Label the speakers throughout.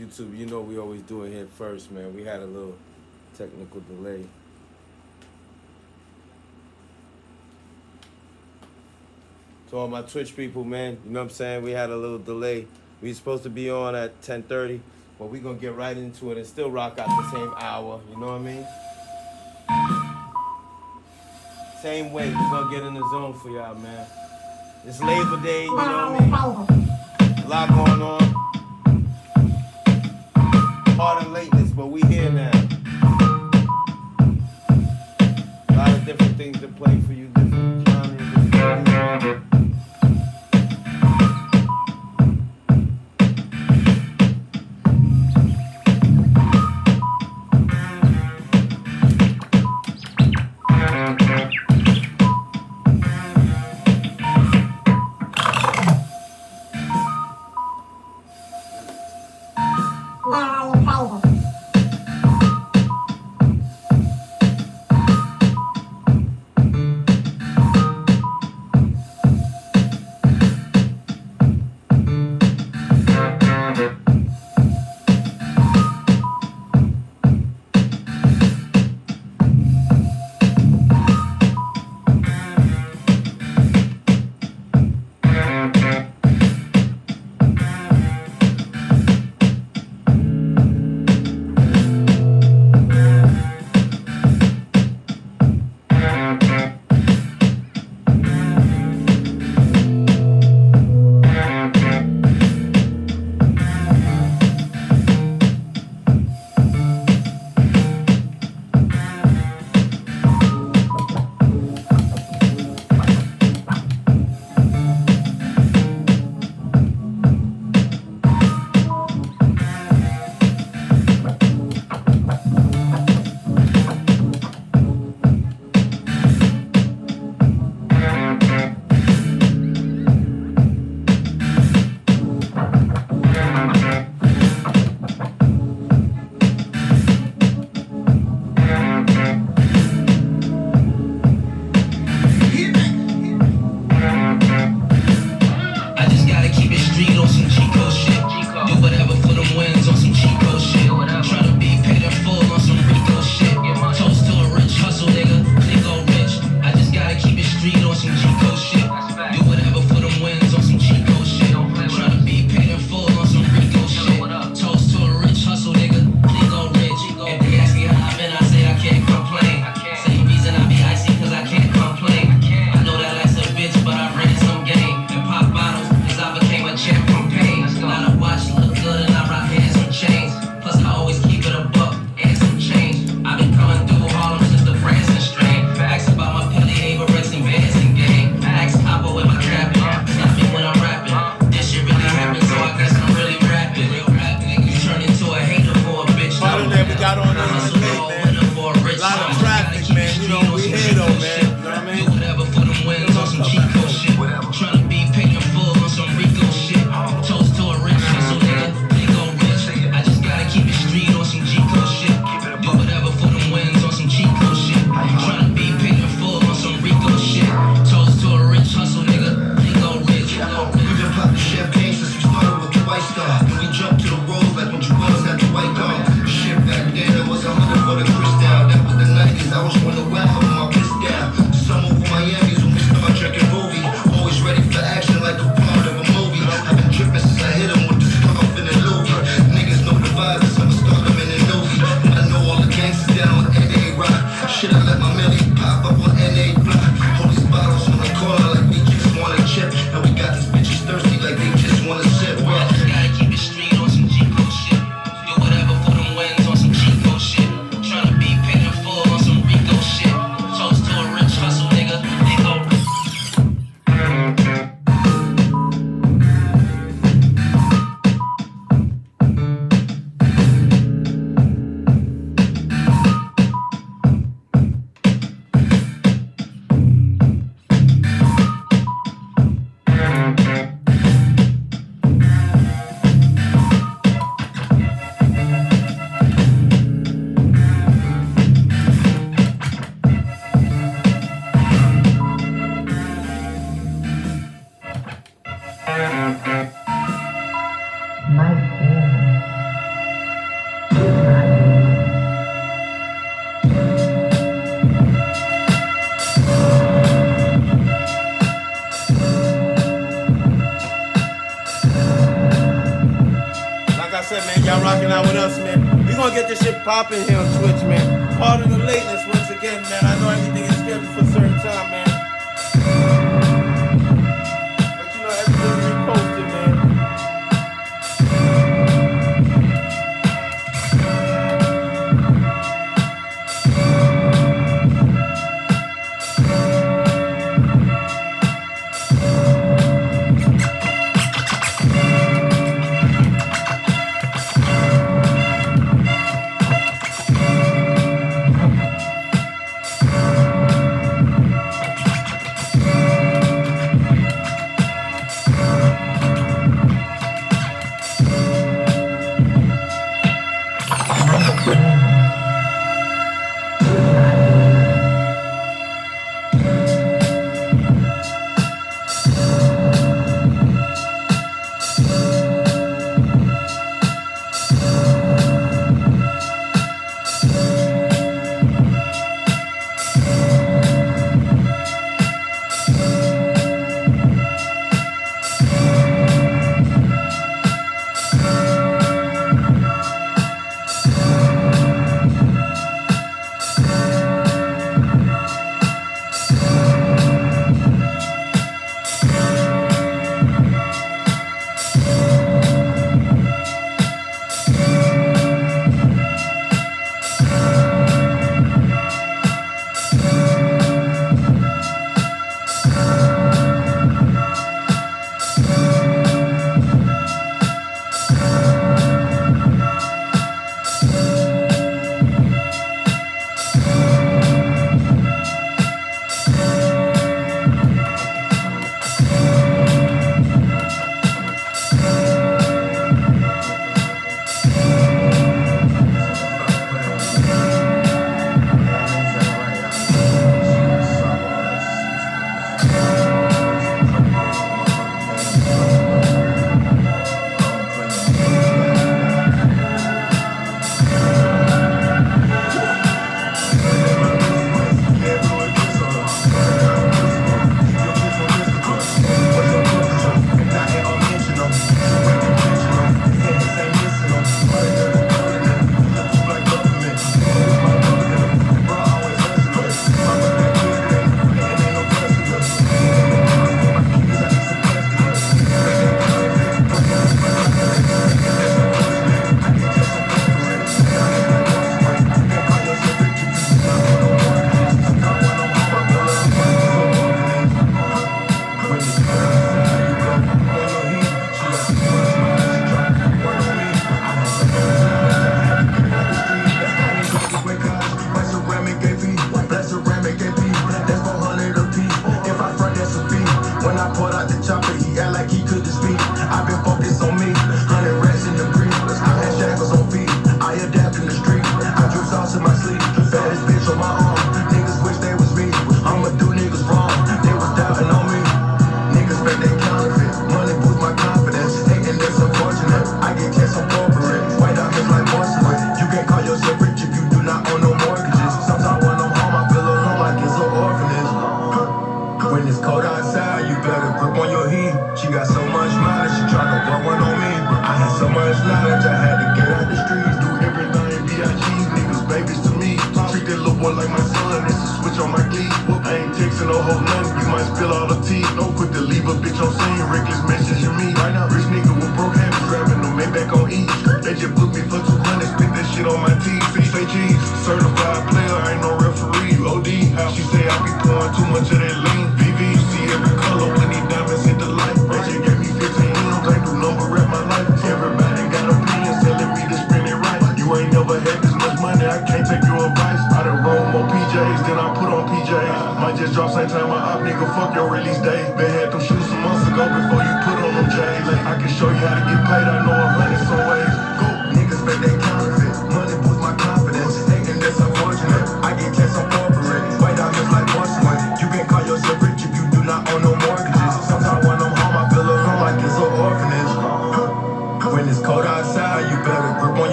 Speaker 1: YouTube, you know we always do it here first, man. We had a little technical delay. To all my Twitch people, man, you know what I'm saying? We had a little delay. We supposed to be on at 10.30, but we going to get right into it and still rock out the same hour. You know what I mean? Same way. we going to get in the zone for y'all, man. It's Labor Day, you know what I mean? A lot going on. Part of lateness, but we here now. A lot of different things to play for you, different genres. Different
Speaker 2: popping
Speaker 3: here on Twitch, man. Part of the lateness once again, man. I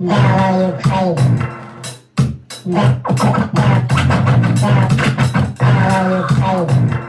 Speaker 4: Now you
Speaker 5: crazy.
Speaker 6: Now you crazy.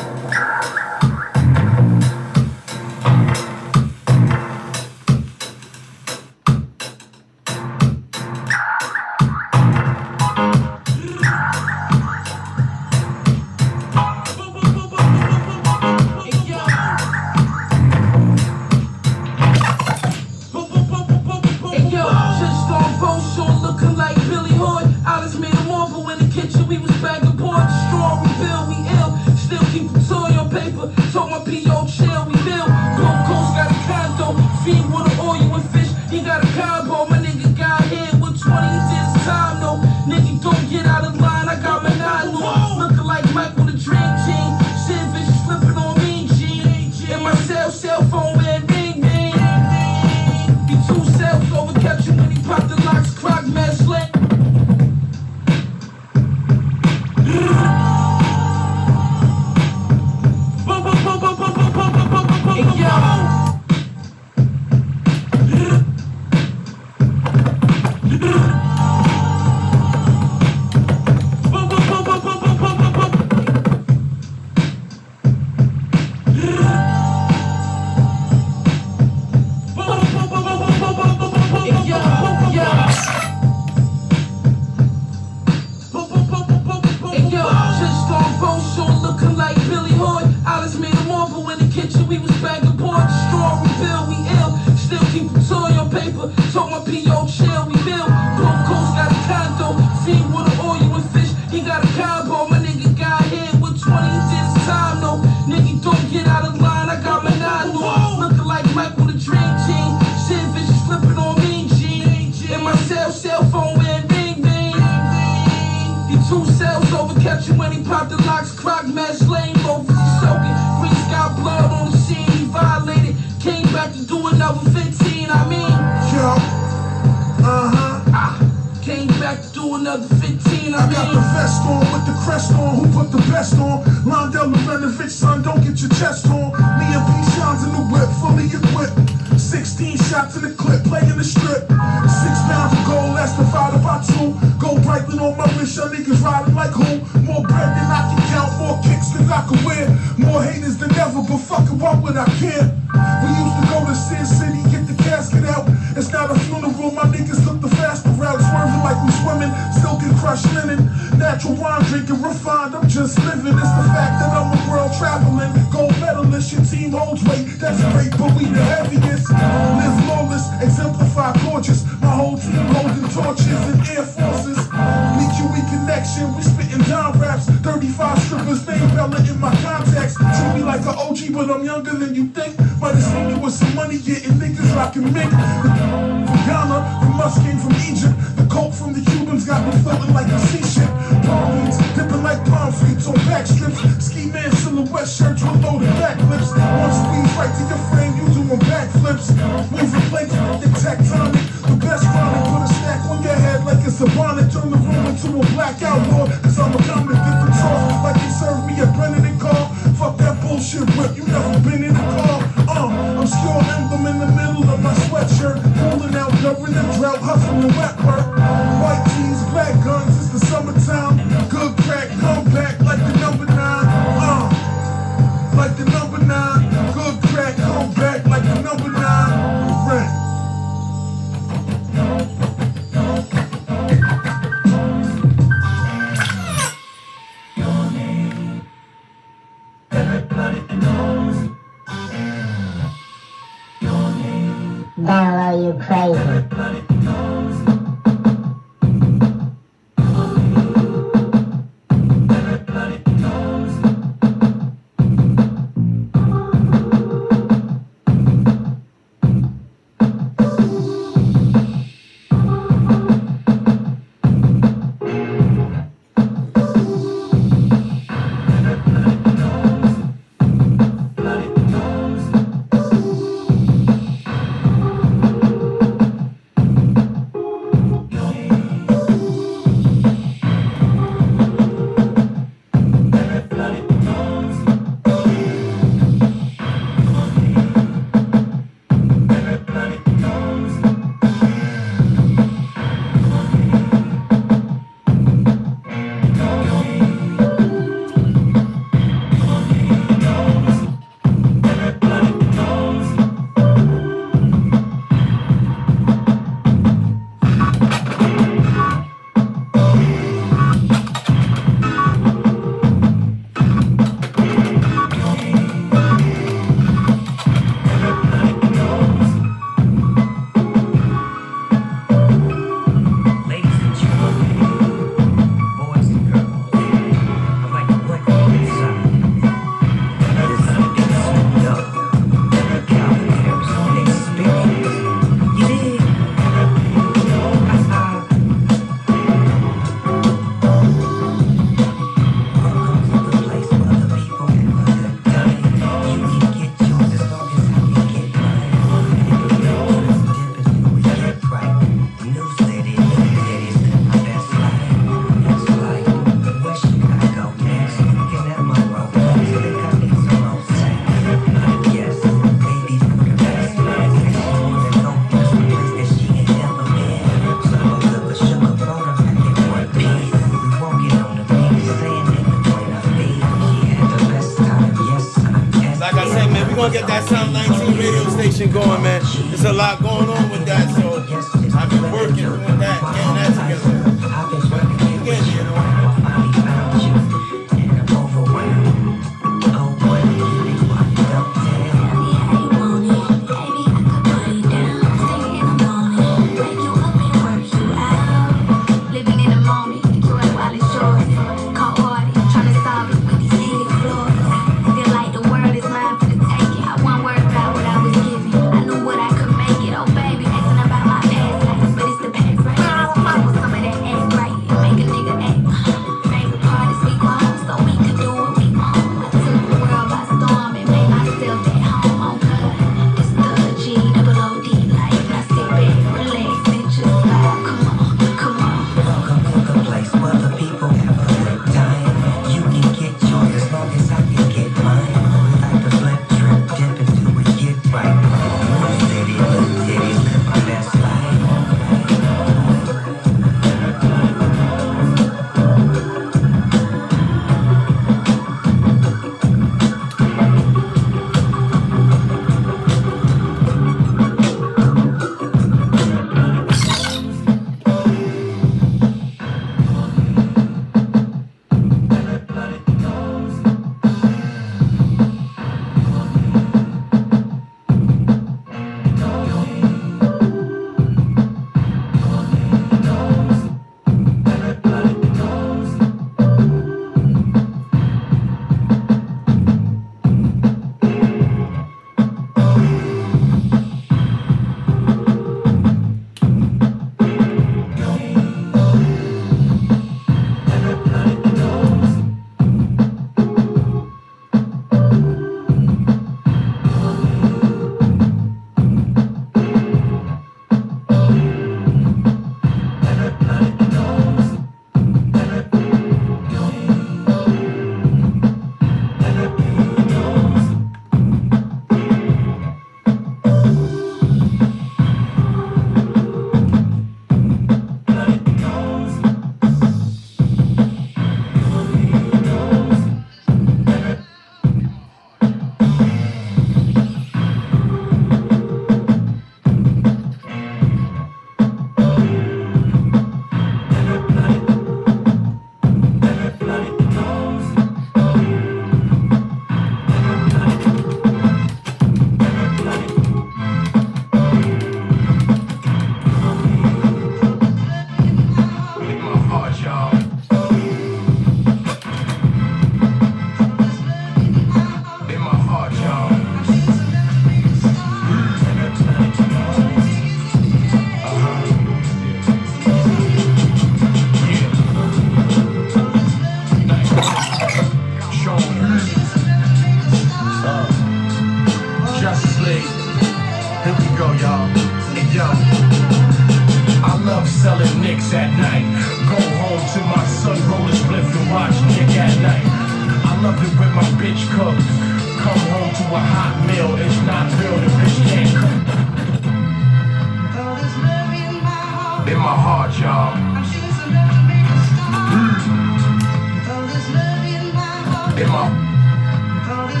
Speaker 7: In my,
Speaker 8: heart,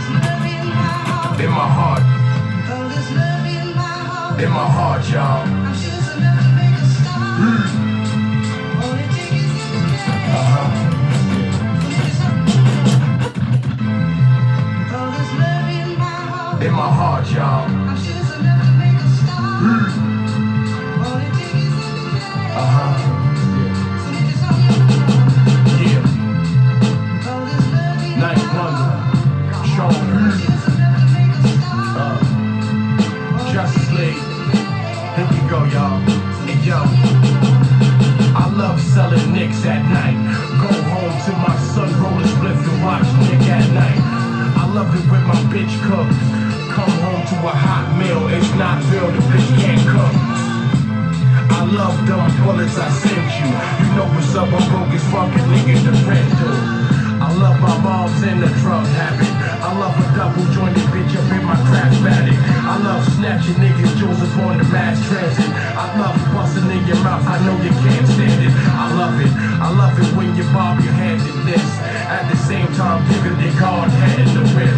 Speaker 8: in my heart, in my heart, y'all. In my heart, y'all. Go, y'all. Yo. I love selling nicks at night. Go home to my son, roll a spliff and watch Nick at Nite. I love it when my bitch cooks. Come home to a hot meal, it's not real, the bitch can't cook. I love them bullets I sent you. You know what's up, I'm broke as fucking nigga the friend dude. I love my moms and the drug habit. I love a double jointed bitch up in my crash attic. I love snatching niggas Joseph on the mass transit. I love busting in your mouth, I know you can't stand it. I love it, I love it when you bob your hand in this. At the same time, giving the hard hand in the whip.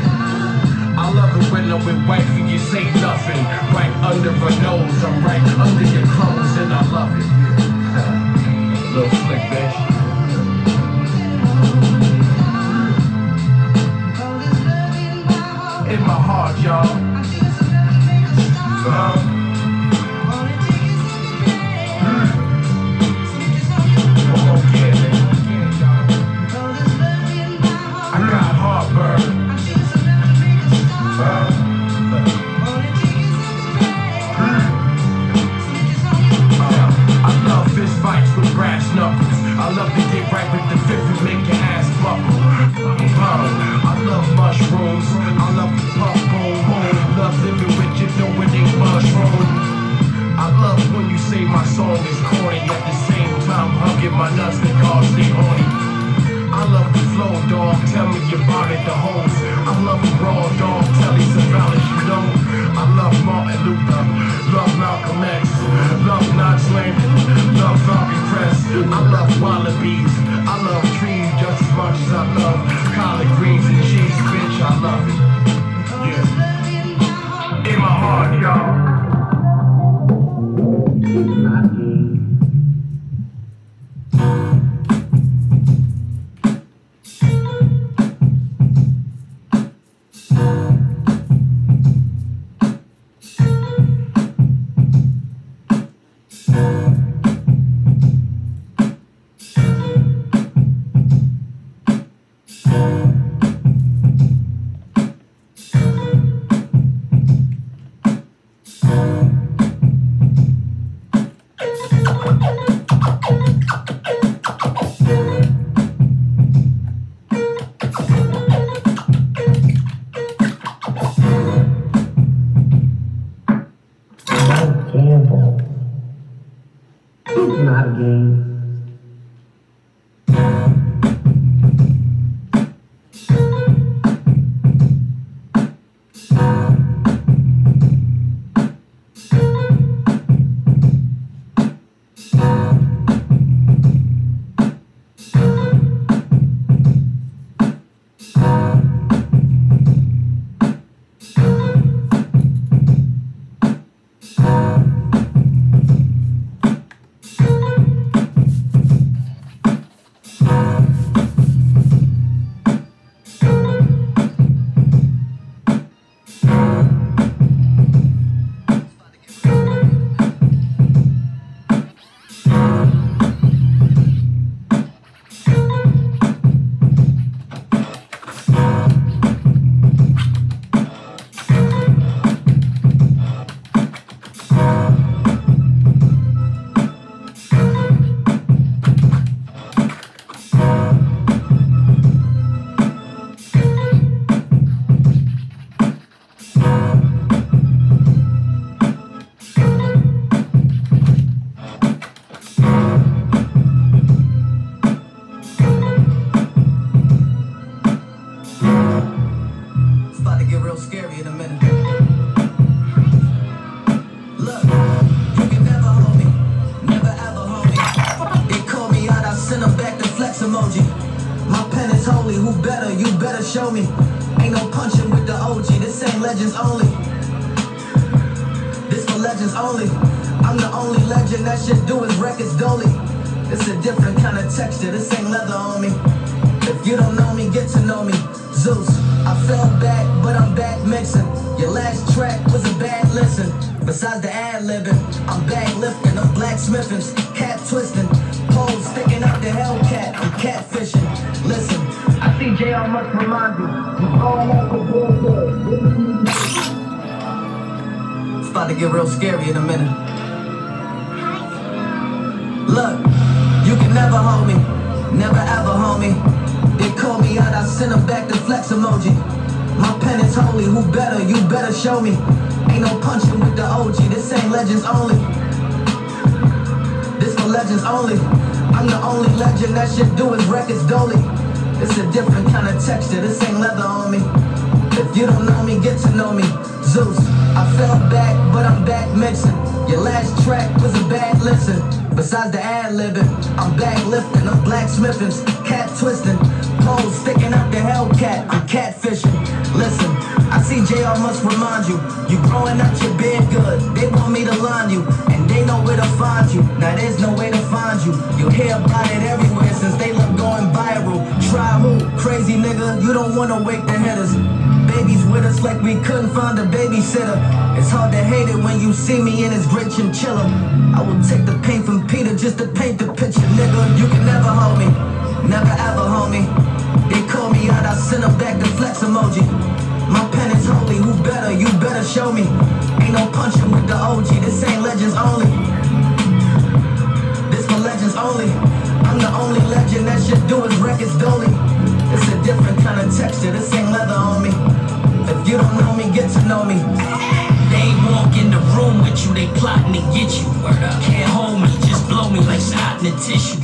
Speaker 8: I love it when I'm with wifey, you say nothing. Right under her nose, I'm right under your clothes, and I love it. Little slick bitch. In my heart, y'all. Uh, hugging my nuts because they horny. I love the flow, dog. Tell me you about it, the hoes. I love the raw, dog. Tell these about it, you know. I love Martin Luther, love Malcolm X, love Knox Landon, love Falcon Crest. I love wallabies. I love trees just as much as I love collard greens and cheese, bitch. I love it. Yeah. In my heart, y'all.
Speaker 9: Scary in a minute. Look, you can never hold me, never ever hold me. They call me out, I send them back the flex emoji. My pen is holy, who better? You better show me. Ain't no punching with the OG, this ain't legends only. This for legends only. I'm the only legend that should do is records dolly. It's a different kind of texture, this ain't leather on me. If you don't know me, get to know me. Zeus, I fell back, but I'm back mixing. Your last track was a bad listen. Besides the ad libbing, I'm back lifting, I'm blacksmithing, cat twisting, poles sticking out the Hellcat, I'm catfishing. Listen, I CJR must remind you, you growing up your bed good. They want me to line you, and they know where to find you. Now there's no way to find you. You'll hear about it everywhere since they love going viral. Try who? Crazy nigga, you don't wanna wake the hitters. We couldn't find a babysitter. It's hard to hate it when you see me in his great chinchilla. I will take the paint from Peter just to paint the picture, nigga. You can never hold me, never ever hold me. They call me out, I send them back the flex emoji. My pen is holy, who better? You better show me. Ain't no punching with the OG, this ain't legends only. This for legends only. I'm the only legend that should do his records dolly. It's a different kind of texture, this ain't leather on me. If you don't know me, get to know me.
Speaker 1: They walk in the room with you, they plotting to get you. Can't hold me, just blow me like snot in a tissue.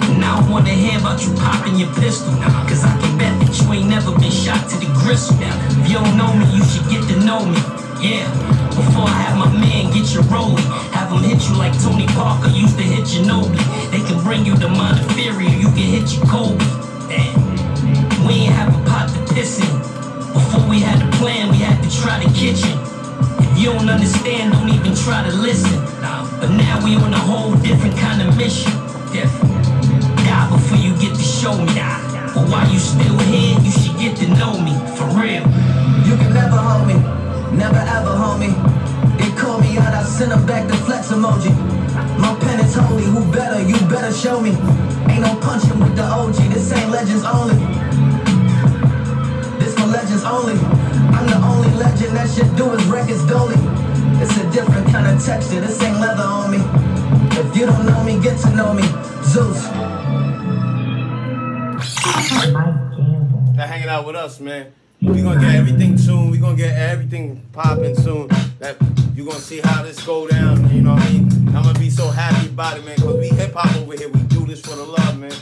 Speaker 1: And I don't wanna hear about you popping your pistol. Cause I can bet that you ain't never been shot to the gristle. If you don't know me, you should get to know me. Yeah. Before I have my man get you rolling, have him hit you like Tony Parker used to hit Ginobili. They can bring you the Montefiore, you can hit you Kobe. Damn. We ain't have a pot to piss in. Before we had a plan, we had to try to the kitchen. If you don't understand, don't even try to listen. But now we on a whole different kind of mission. Different. Die before you get to show me. But while you still here, you should get to know me. For real.
Speaker 9: You can never hold me, never ever hold me. They call me out, I send them back the flex emoji. My pen is holy, who better? You better show me. Ain't no punching with the OG, this ain't legends only. For legends only. I'm the only legend that should do his records dolly. It's a different kind of texture, this ain't leather on me. If you don't know me, get to know me. Zeus.
Speaker 10: That hanging out with us, man. We gonna get everything soon. We gonna get everything popping soon. That you gonna see how this go down. You know what I mean? I'm gonna be so happy about it, man. Cause we hip hop over here. We do this for the love, man.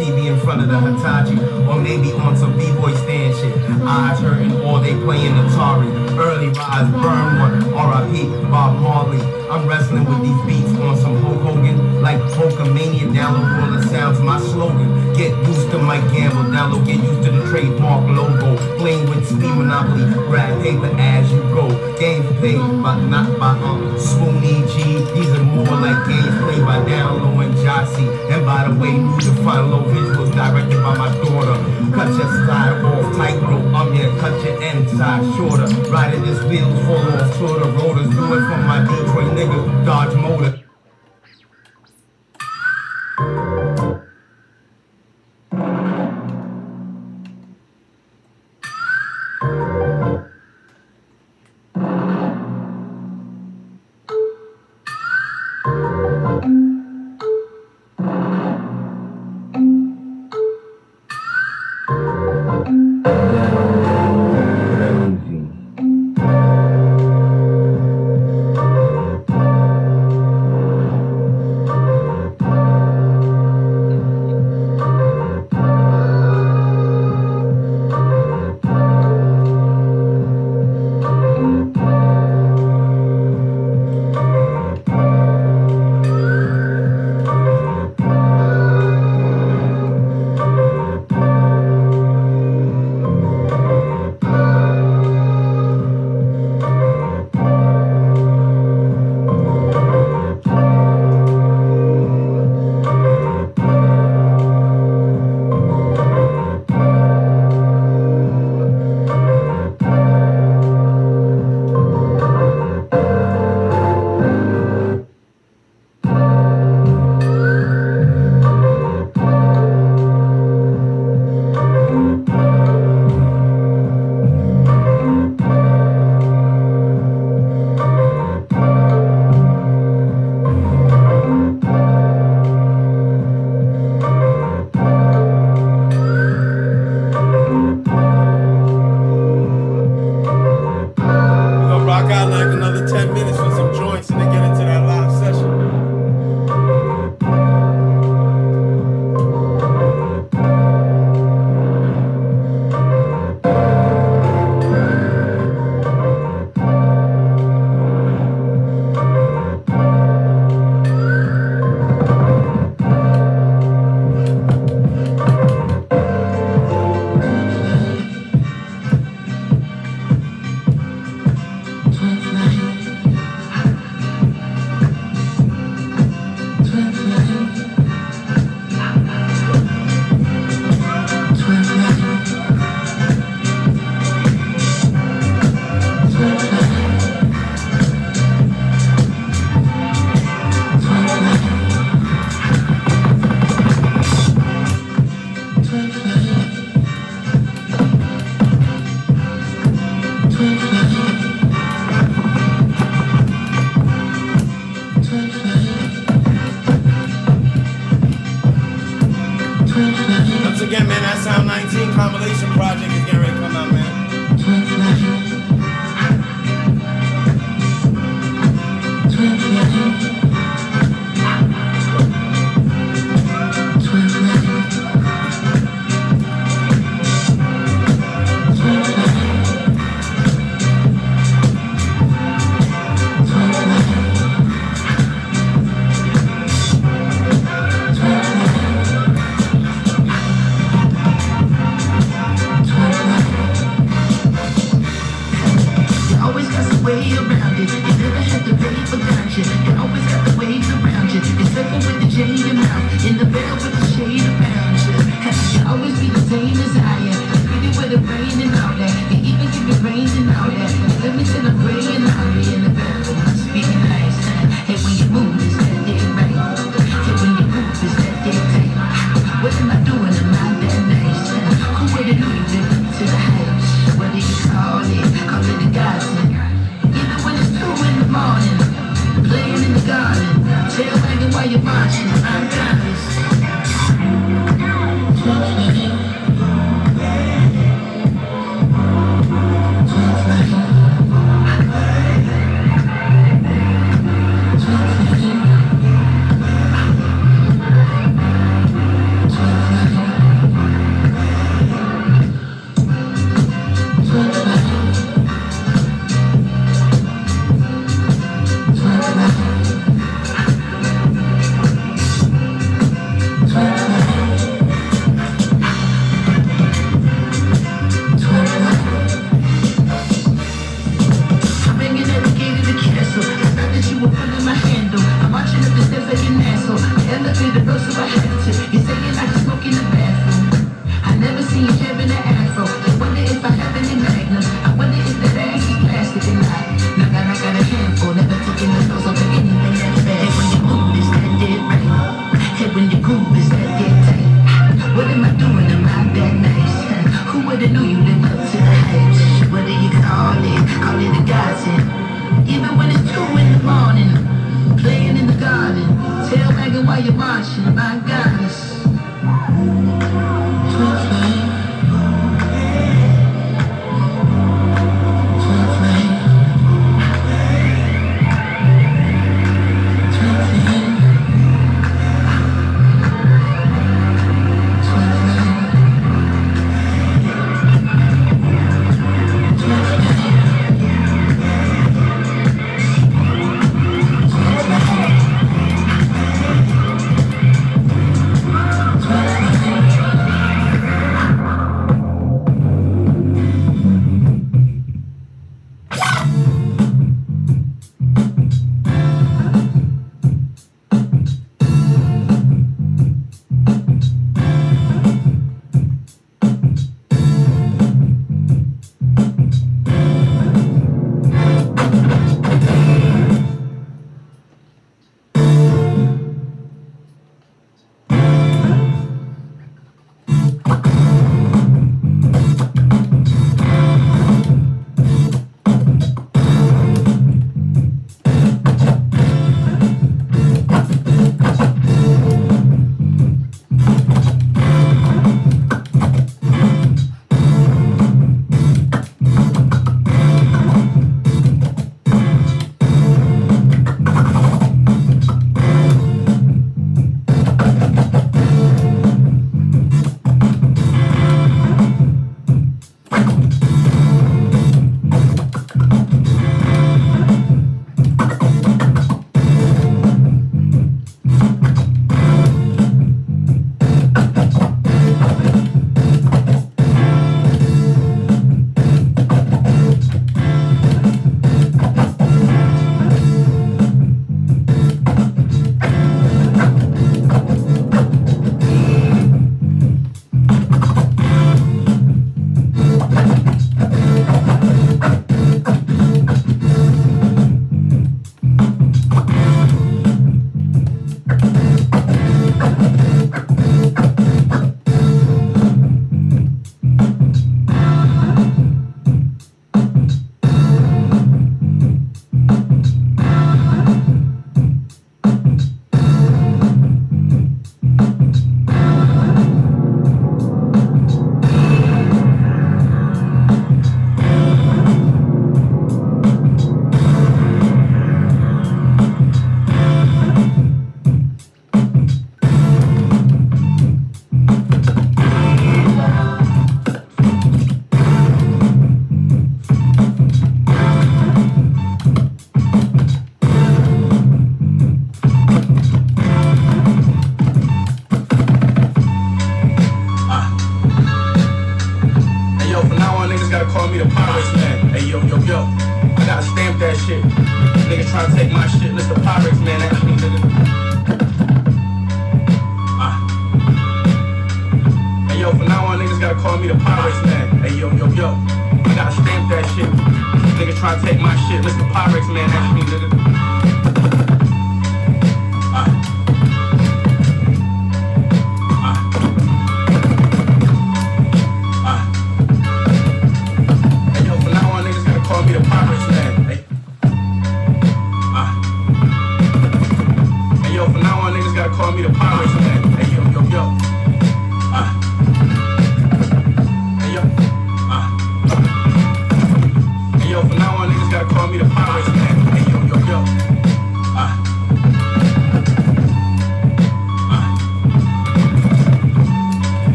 Speaker 8: TV in front of the Hitachi, or maybe on some b-boy stand shit. Eyes hurting, or they playing Atari. Early rise, burn one, R.I.P. Bob Marley. I'm wrestling with these beats on some Hulk Hogan, like Hulkamania. All the sounds, my slogan. Get used to my gamble, download, get used to the trademark logo. Playing with speed monopoly, grab paper as you go. Games played, but not by um Spoonie Gee. These are more like games played by Downlo and Jossie. And by the way, new to find low visuals directed by my daughter.
Speaker 11: Cut your side off, tightrope, I'm here, cut your inside shorter. Riding this wheels fall off shorter rotors. Do it for my Detroit niggas, Dodge Motor.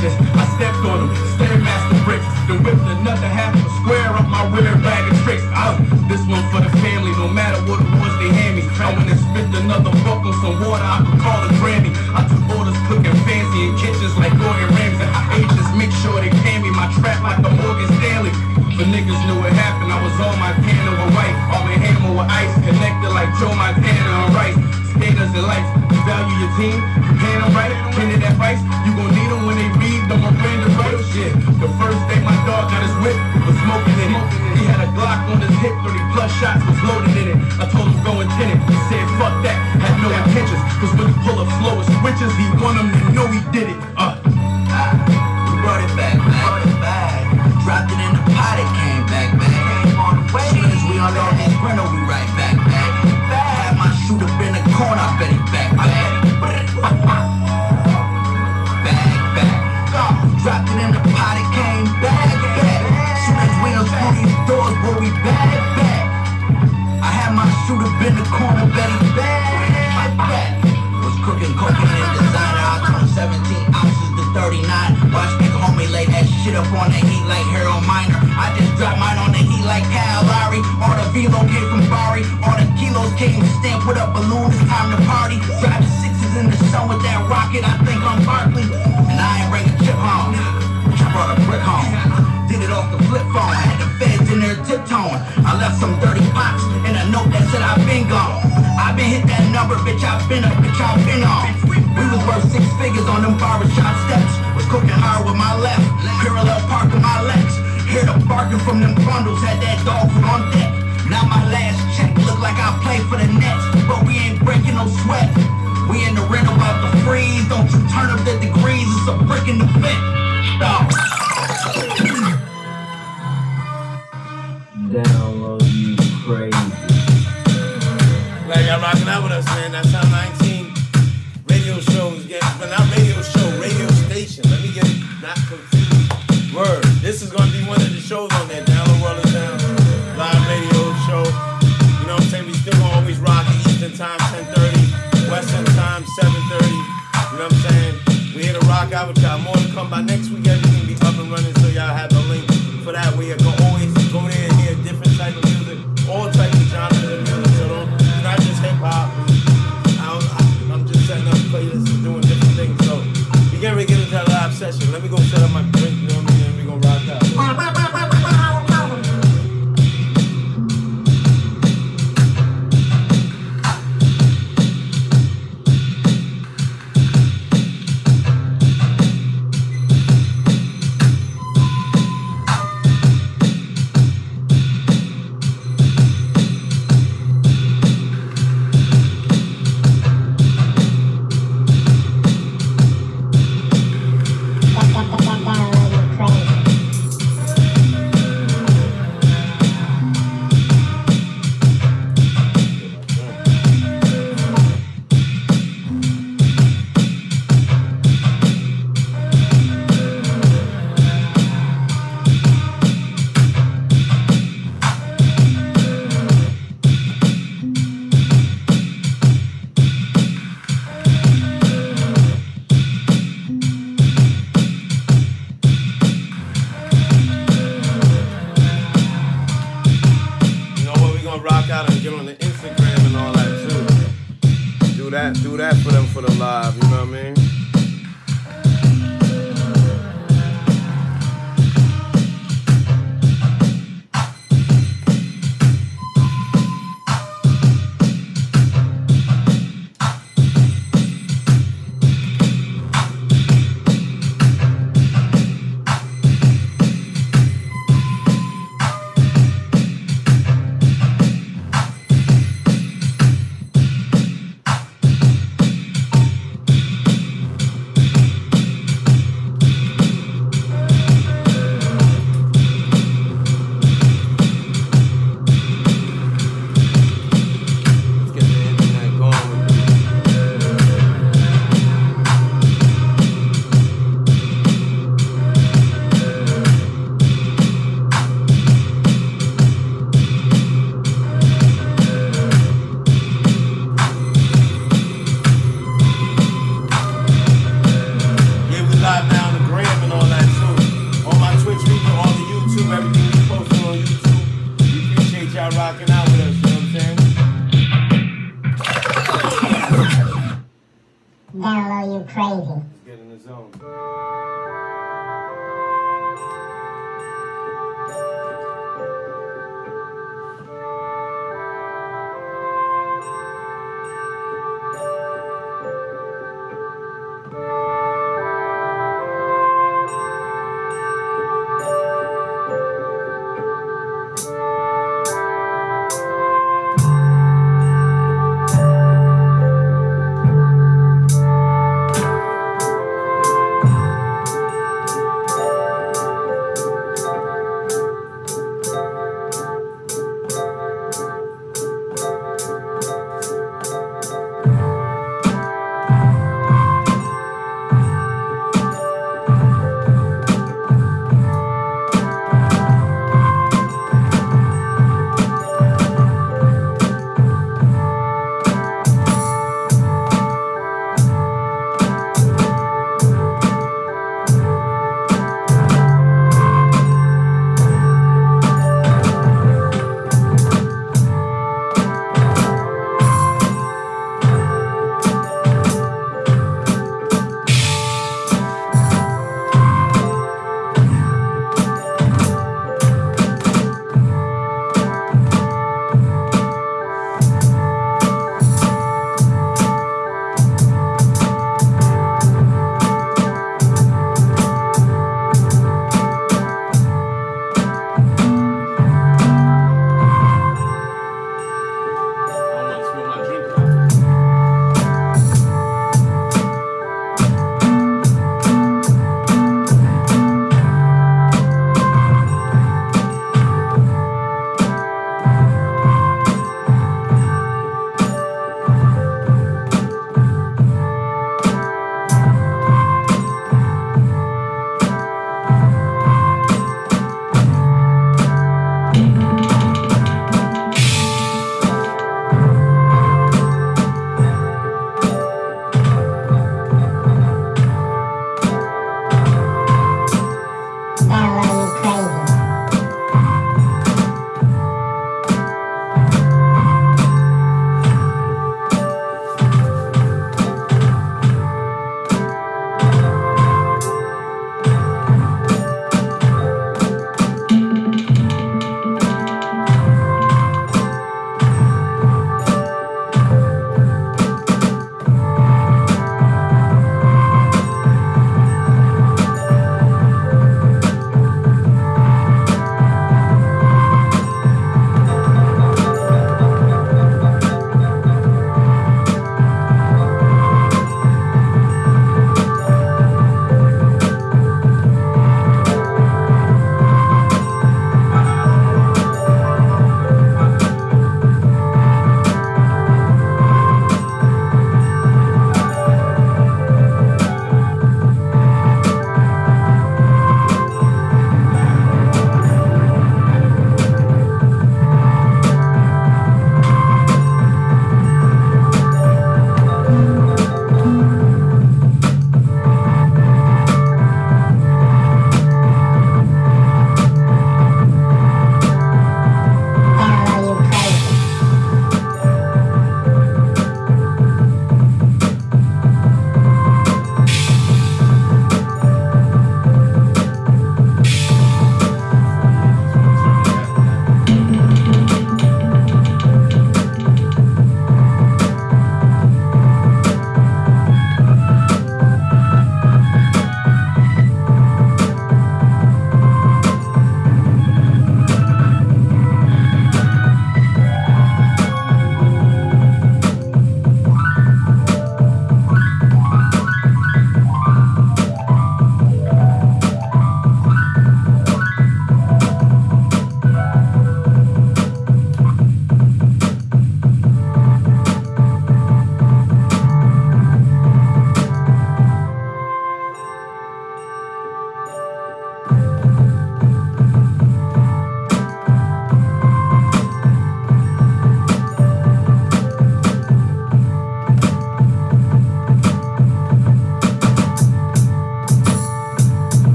Speaker 12: Packages, I stepped on them, stairmaster bricks. Then whipped another half a square up my rear bag of tricks. Uh, this one for the family, no matter what was they hand me. I went and spit another buck on some water, I could call it Grammy. I took orders cooking fancy in kitchens like Gordon Ramsay. I ate just make sure they pay me my trap like a Morgan Stanley. But niggas knew what happened, I was on my Montana with white, all my hammer with ice, connected like Joe Montana and Rice. Skaters and lights, value your team, you pay them right, Kenny that price, you gon' need them when they read the Miranda rights. Shit, the first day my dog got his whip, was smoking in it. He had a Glock on his hip, 30 plus shots was loaded in it. I told him go and tin it, he said fuck that, had no intentions, cause when he pull up slow as switches, he want them to know he did it. Uh.
Speaker 13: We brought it back, brought it back. Dropped it in the pot, it came back, back. Soon as we unload this with a balloon. It's time to party. Drive the sixes in the sun with that rocket. I think I'm Barkley. And I ain't bring a chip home. I brought a brick home. Did it off the flip phone. Had the feds in there tiptoeing. I left some dirty box and a note that said I've been gone. I've been hit that number, bitch. I've been up, bitch. I've been on. We was worth six figures on them barbershop steps. Was cooking hard with my left. Parallel park with my legs. Hear the barking from them bundles. Had that dog on deck. Now my last check look like I play for the Nets, but we ain't breaking no sweat. We in the rental about to freeze. Don't you turn up the degrees? It's a brick in the vent. Dog.
Speaker 14: Download you crazy.
Speaker 10: Glad y'all rocking out with us, man. That's how 19 radio shows get, well, not radio show, radio station. Let me get it not confused. Word. This is gonna be one of the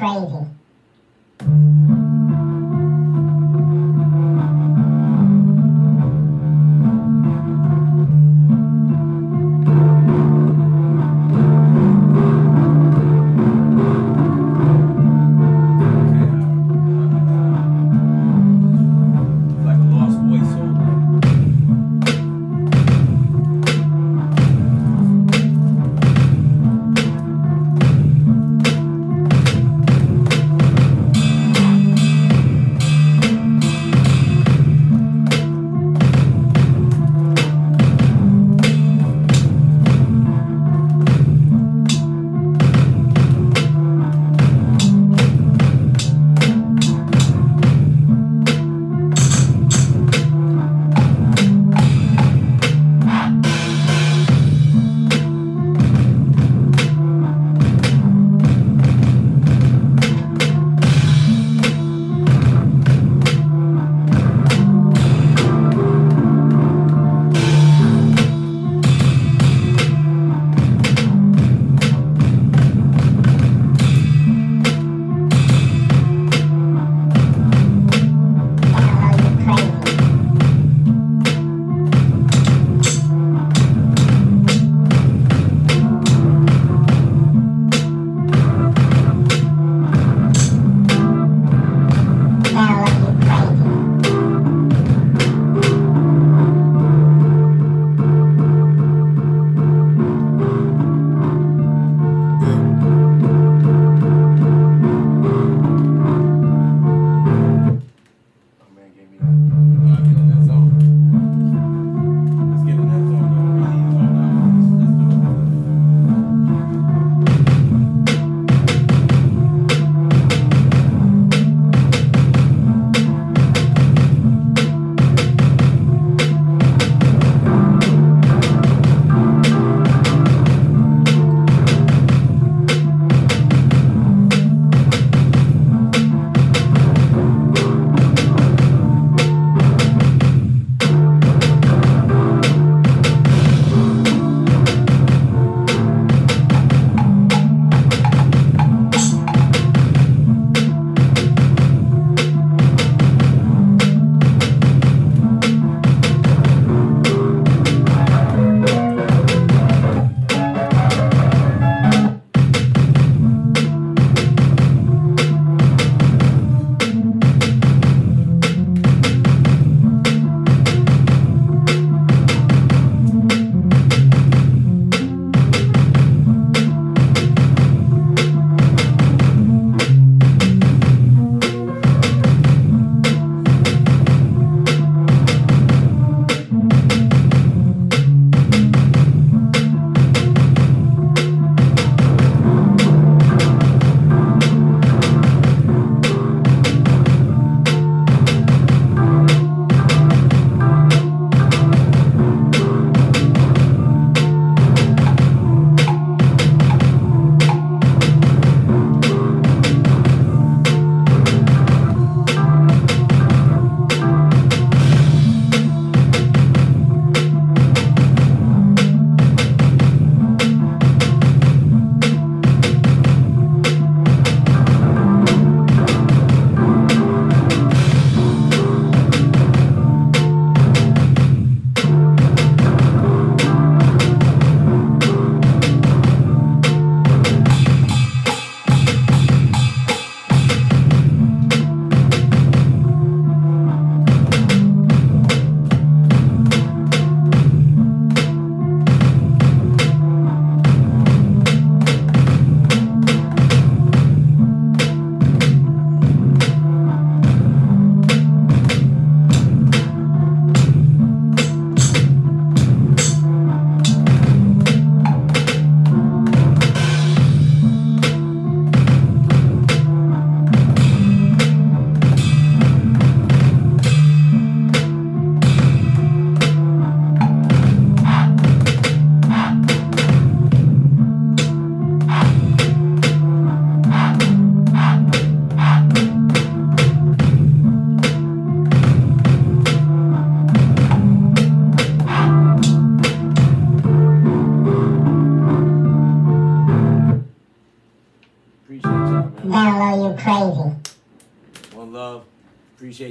Speaker 6: crazy.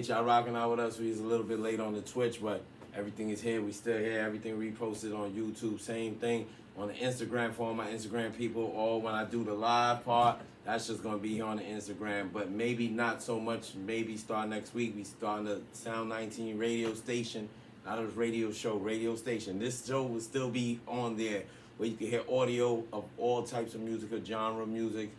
Speaker 10: Y'all rocking out with us. We was a little bit late on the Twitch, but everything is here. We still here. Everything reposted on YouTube. Same thing on the Instagram for all my Instagram people. Or when I do the live part, that's just gonna be here on the Instagram. But maybe not so much. Maybe start next week. We starting the Sound 19 radio station. Not a radio show, radio station. This show will still be on there where you can hear audio of all types of music, genre music.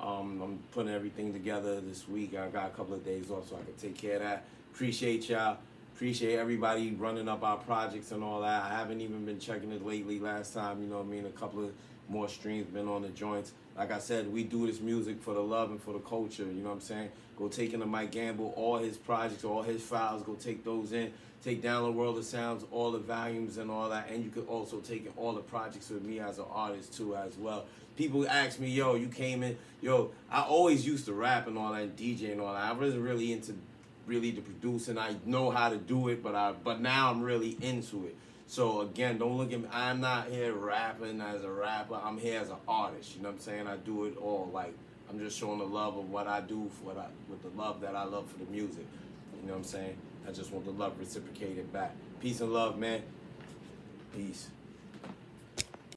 Speaker 10: Um, I'm putting everything together this week. I got a couple of days off so I can take care of that. Appreciate y'all. Appreciate everybody running up our projects and all that. I haven't even been checking it lately. Last time, you know what I mean, a couple of more streams been on the joints. Like I said, we do this music for the love and for the culture. You know what I'm saying? Go take into Mike Gamble, all his projects, all his files. Go take those in. Take down the World of Sounds, all the volumes and all that. And you could also take in all the projects with me as an artist too, as well. People ask me, yo, you came in, yo. I always used to rap and all that, and DJ and all that. I wasn't really into really the producing. I know how to do it, but I but now I'm really into it. So again, don't look at me. I'm not here rapping as a rapper. I'm here as an artist. You know what I'm saying? I do it all. Like I'm just showing the love of what I do for what I with the love that I love for the music. You know what I'm saying? I just want the love reciprocated back. Peace and love, man. Peace.